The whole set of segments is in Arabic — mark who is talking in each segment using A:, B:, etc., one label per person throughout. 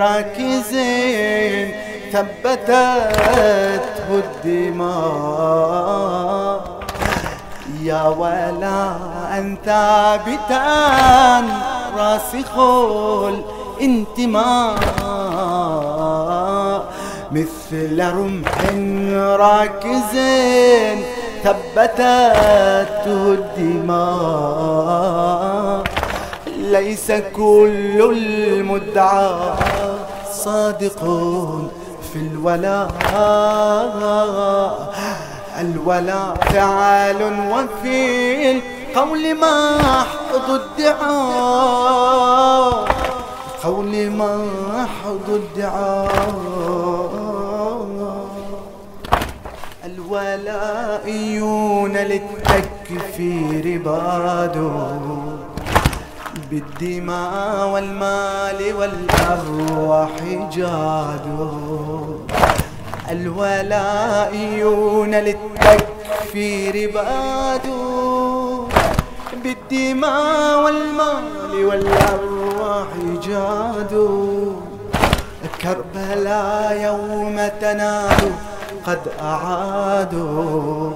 A: راكزين ثبتته الدماء. يا ولا أن ثابتا راسخ الانتماء. مثل رمح راكز ثبتته الدماء. ليس كل المدعى صادق في الولاء. الولاء فعال وفي القول محض الدعاء. قول محض الدعاء. الولائيون للتكفير بادوا بالدماء والمال والأرواح جادوا الولائيون للتكفير بادوا بالدماء والمال والأرواح جادوا كربلاء يوم تنادوا قد أعادوا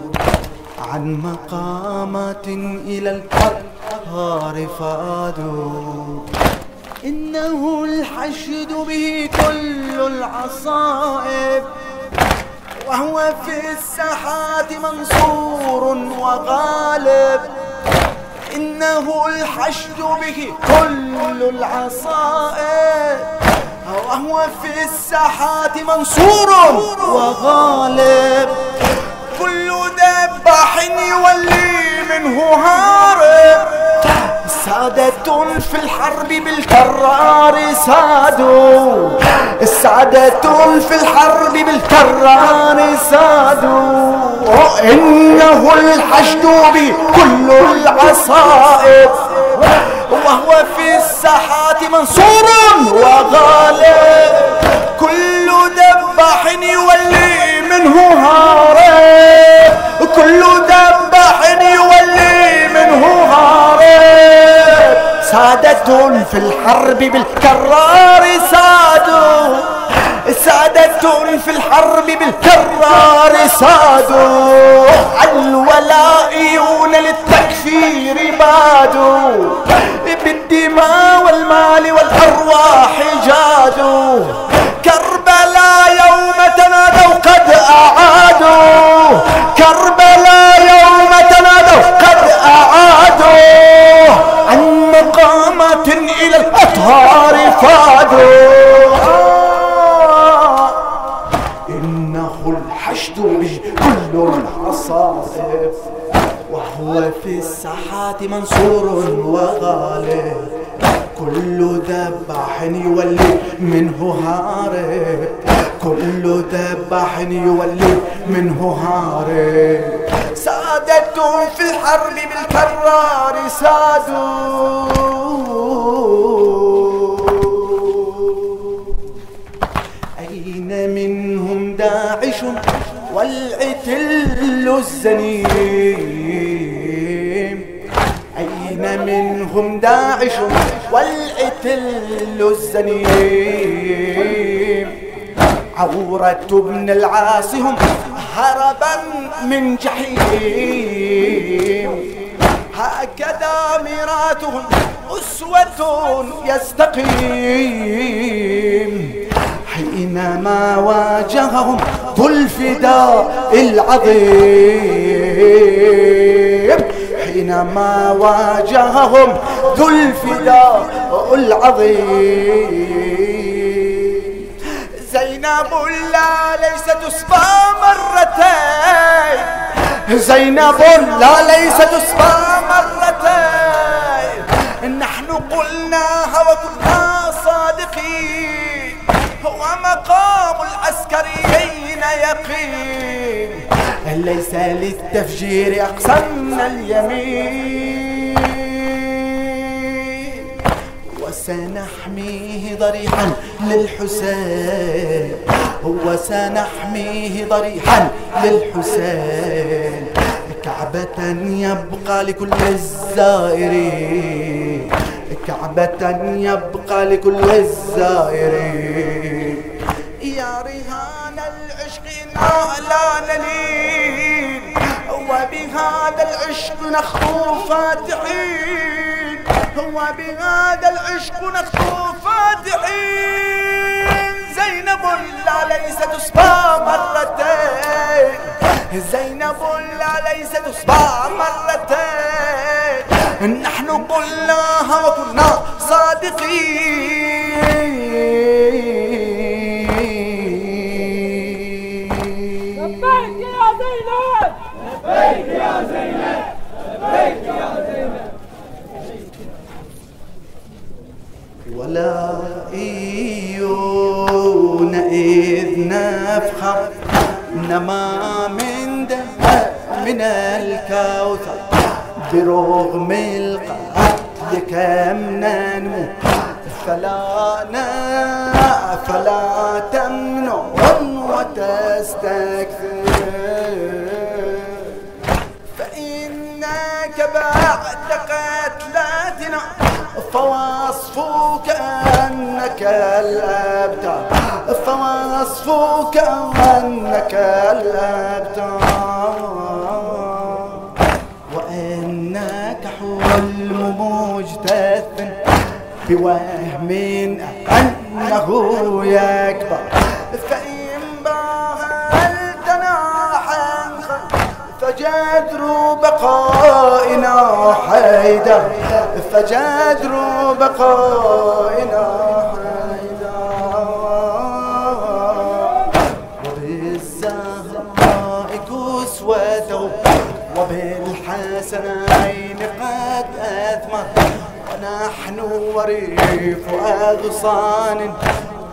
A: عن مقامات إلى الأطهار فآدوا. إنه الحشد به كل العصائب. وهو في الساحات منصور وغالب. إنه الحشد به كل العصائب. وهو في الساحات منصور وغالب. كل ذبح يولي منه هارب. سادة في الحرب بالكرار سادوا؟ سادة في الحرب بالكرار سادوا. إنه الحشد بكل العصائب. وهو في الساحات منصور وغالب. كل دباح يولي منه هارب. في الحرب بالكرار سادوا. سادة في الحرب بالكرار سادوا. الولائيون للتكفير بادوا. بالدماء والمال والأرواح جادوا. إنه الحشد به كل العصائب وهو في الساحات منصور وغالب. كل ذبح يولي منه هارب. كل ذبح يولي منه هارب. سادة في الحرب بالكرار سادوا. الزنيم أين منهم داعش والعتل الزنيم عورة ابن العاص هم هربا من جحيم. هكذا ميراتهم أسوة يستقيم. حينما واجههم ذو الفداء العظيم. حينما واجههم ذو الفداء العظيم. زينب لا ليس تسبى مرتين. زينب لا ليس تسبى مرتين. نحن قلناها وكنا صادقين. هو مقام العسكريين يقين. ليس للتفجير أقسمنا اليمين. وسنحميه ضريحا للحسين. وسنحميه ضريحا للحسين. كعبة يبقى لكل الزائرين. كعبة يبقى لكل الزائرين. العشق لا نلين وبهذا العشق نخطو فاتحين. وبهذا العشق نخطو فاتحين. زينب لا ليس تصبى مرتين. زينب لا ليس تصبى مرتين. نحن قلناها وكنا صادقين. ولا إيون إذ نفخر نما من دهب من الكوثر برغم القتل كم ننمو. فلا نا فلا تمنعن وتستكثر فإنك بعد قتلتنا فوصفك أنك الأبتر. فوصفك أنك الأبتر. وإنك حلم مجتث بوهم أنه يكبر. فإن باهلتنا حنخا فجدر حيدر فجدر بقائنا حيدر. وبالزهراء كسوته وبالحسنين قد أثمر. ونحن وريف أغصان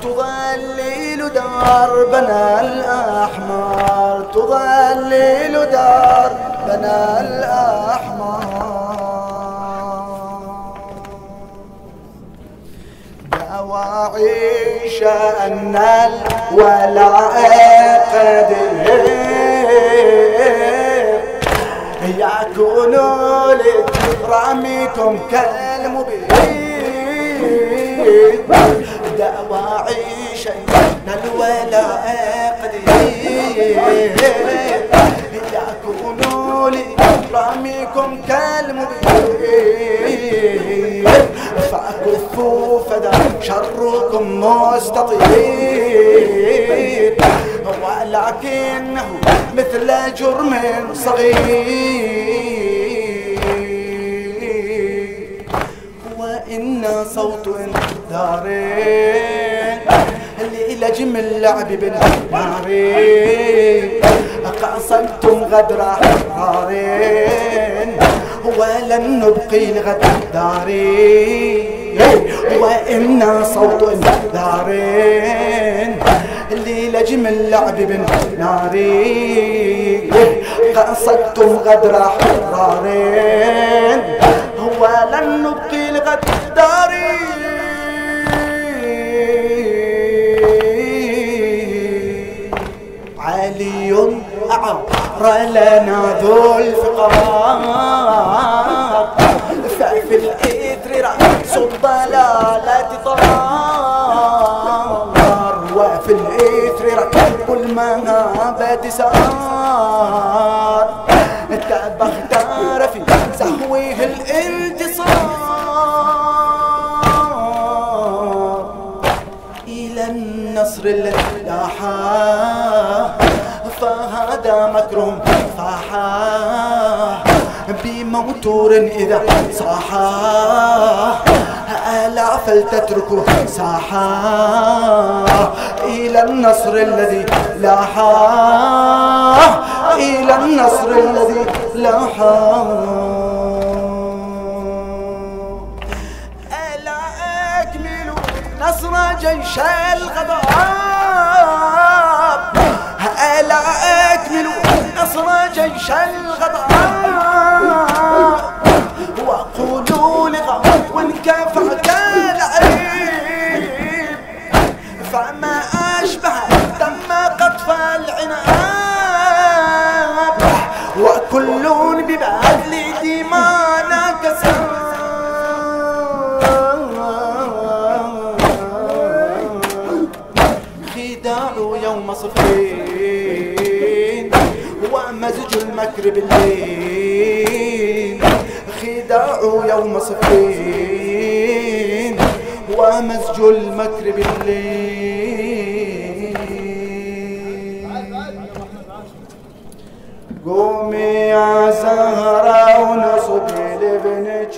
A: تظلل دربنا الأحمر. تظلل دربنا الأحمر. دواعي شأن الولاء قدير. يكون لرامكم كالمبين دواعي شأن الولاء قدير. يكون لرامكم كالمبين فأكفوا فدا شركم مستطيل. ولكنه مثل جرم صغير. وإن صوت دارين لجم اللعب بالنار. قصدتم غدر حرارين ولن نبقي لغد دارين وإن صوت دارين لجم اللعب بالنار. قصدتم غدر حرارين ولن نبقي لغد دارين علي أعر لنا ذو الفقار. ففي الإثر رأس الضلالة طار وفي الإثر ركب المهابة سار. تبختار في سهوه الانتصار. إلى النصر الذي لاحا فهذا مكرهم بموتور إذا صاحا ألا فلتتركوا ساحا إلى النصر الذي لاحا إلى النصر الذي لاحا. ألا أكمل نصر جيش الغضب؟ ألا أكمل نصر جيش الغضب الكفر كان عيب فما أشبه دم قطف العناب وكل ببذل دمانا كسر خداع يوم صفين ومزج المكر بالليل. خداع يوم صفين ومزج المكر بالليل قومي يا زهرة ونصبي لابنك